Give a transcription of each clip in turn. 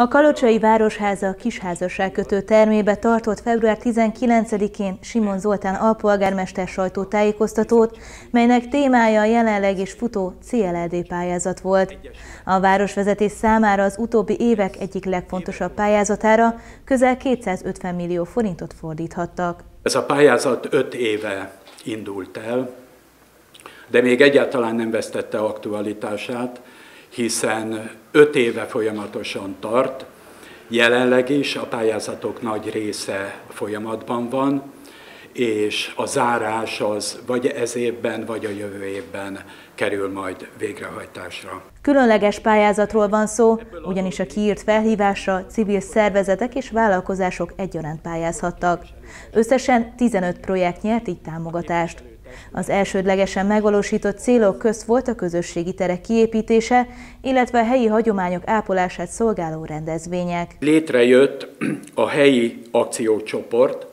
A Kalocsai Városháza kötő termébe tartott február 19-én Simon Zoltán alpolgármester sajtótájékoztatót, melynek témája a jelenleg is futó CLLD pályázat volt. A városvezetés számára az utóbbi évek egyik legfontosabb pályázatára közel 250 millió forintot fordíthattak. Ez a pályázat öt éve indult el, de még egyáltalán nem vesztette aktualitását, hiszen öt éve folyamatosan tart, jelenleg is a pályázatok nagy része folyamatban van, és a zárás az vagy ez évben, vagy a jövő évben kerül majd végrehajtásra. Különleges pályázatról van szó, ugyanis a kiírt felhívásra civil szervezetek és vállalkozások egyaránt pályázhattak. Összesen 15 projekt nyert így támogatást. Az elsődlegesen megvalósított célok közt volt a közösségi terek kiépítése, illetve a helyi hagyományok ápolását szolgáló rendezvények. Létrejött a helyi akciócsoport,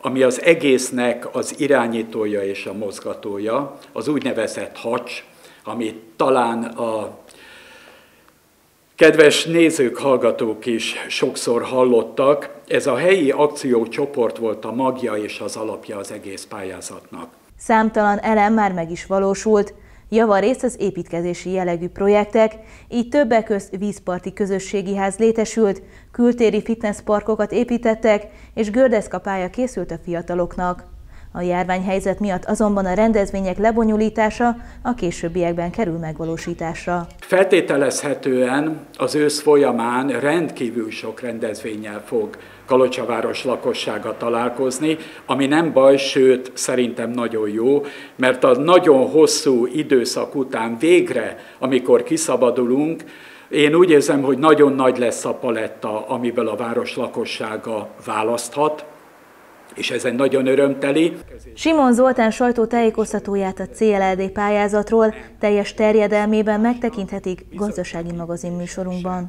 ami az egésznek az irányítója és a mozgatója, az úgynevezett hacs, amit talán a Kedves nézők, hallgatók is sokszor hallottak, ez a helyi akciócsoport volt a magja és az alapja az egész pályázatnak. Számtalan elem már meg is valósult, javarészt az építkezési jellegű projektek, így többek közt vízparti közösségi ház létesült, kültéri fitnessparkokat építettek, és gördeszkapálya készült a fiataloknak. A járványhelyzet miatt azonban a rendezvények lebonyolítása a későbbiekben kerül megvalósításra. Feltételezhetően az ősz folyamán rendkívül sok rendezvényel fog Kalocsaváros lakossága találkozni, ami nem baj, sőt szerintem nagyon jó, mert a nagyon hosszú időszak után végre, amikor kiszabadulunk, én úgy érzem, hogy nagyon nagy lesz a paletta, amiből a város lakossága választhat, és ez egy nagyon örömteli. Simon Zoltán sajtótájékoztatóját a CLLD pályázatról teljes terjedelmében megtekinthetik gazdasági magazin műsorunkban.